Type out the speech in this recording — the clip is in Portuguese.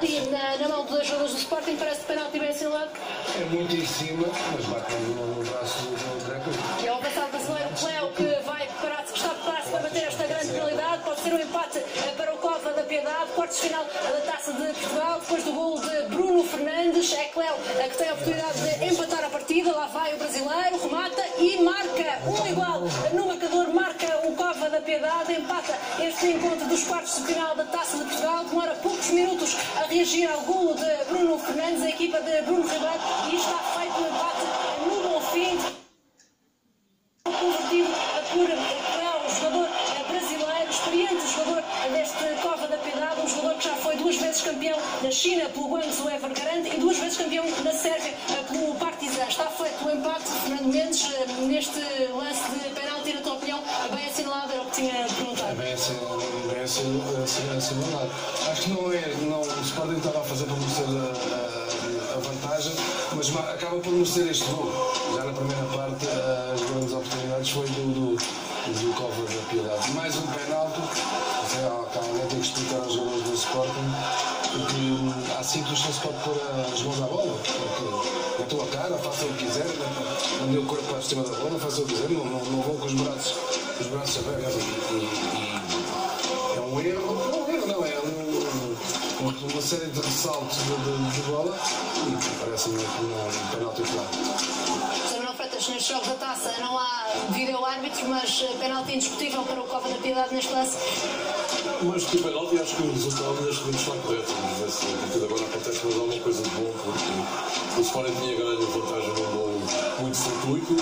ali na, na mão dos jogadores do Sporting, parece que penalti bem assinalado. É muito em cima, mas bate no, braço do Greco. E é o avançado brasileiro Cléo que vai preparar está preparado para bater esta grande penalidade. Pode ser um empate eh, para o Cova da Piedade, quartos final da Taça de Portugal, depois do gol de Bruno Fernandes. É Cléo eh, que tem a oportunidade de empatar a partida. Lá vai o brasileiro, remata e marca um igual Piedade, empata este encontro dos quartos de final da Taça de Portugal. Demora poucos minutos a reagir ao golo de Bruno Fernandes, a equipa de Bruno Ribeiro, e está feito o empate no bom fim. Convertido por Cléo, um jogador brasileiro, experiente jogador deste Cova da Piedade, um jogador que já foi duas vezes campeão na China pelo Guangzhou Evergrande e duas vezes campeão na Sérvia pelo Partizan. Está feito o empate, Fernando Mendes, neste lance de opinião, bem assinalado, era o que tinha perguntado. É bem assinalado, bem assinalado, assinalado. Acho que não é, não, o Sporting estava a fazer para merecer a, a, a vantagem, mas acaba por merecer este gol. Já na primeira parte, as grandes oportunidades foi do, do, do Cova da Piedade. Mais um penalti, calma, tem que explicar aos jogadores do Sporting porque há sítios que não se pode pôr as mãos à bola, porque na tua cara, faça o que quiser, dê o corpo para cima da bola, faça o que quiser, não, não, não vão com os braços, os braços abertos e, e, e é um erro, não é um erro, não, é um, um, uma série de saltos de, de, de bola e parece-me um penalti claro nestes jogos da taça não há vídeo ao árbitro, mas penalti indiscutível para o Cova da Piedade neste lance. Mais que penalti, acho que o resultado neste momento está correto. Vamos ver se a partir agora acontece mais alguma coisa de bom, Sporting tinha ganho vantagem num gol muito fortuito